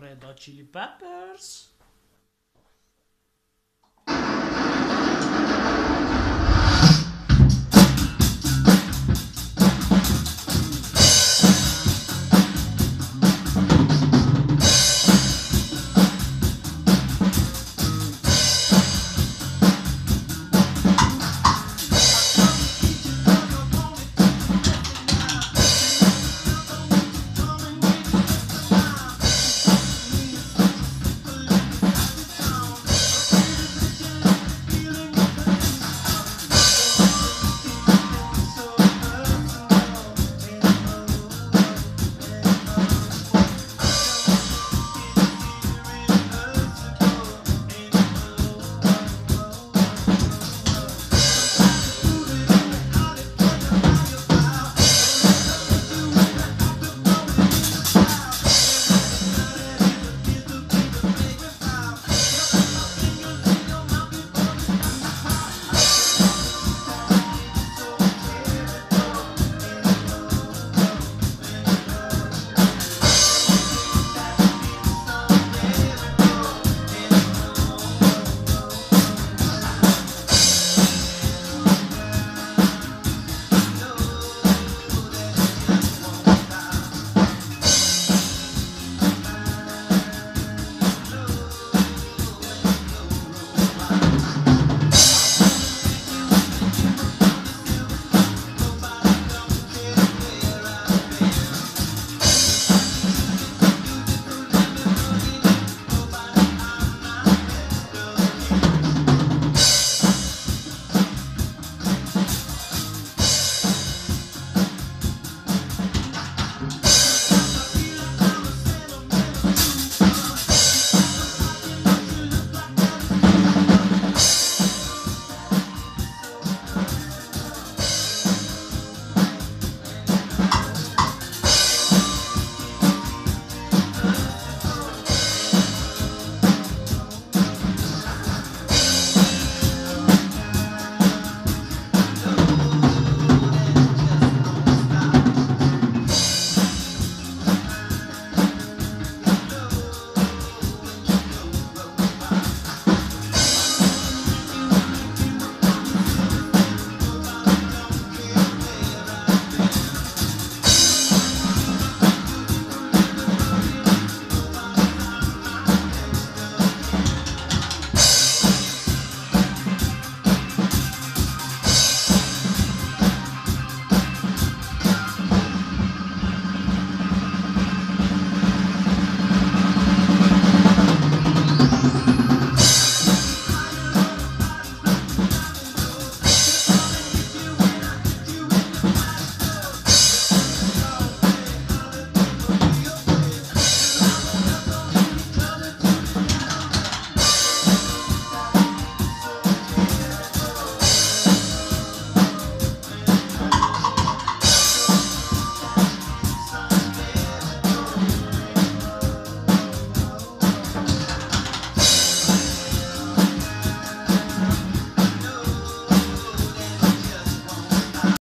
Red Hot Chili Peppers.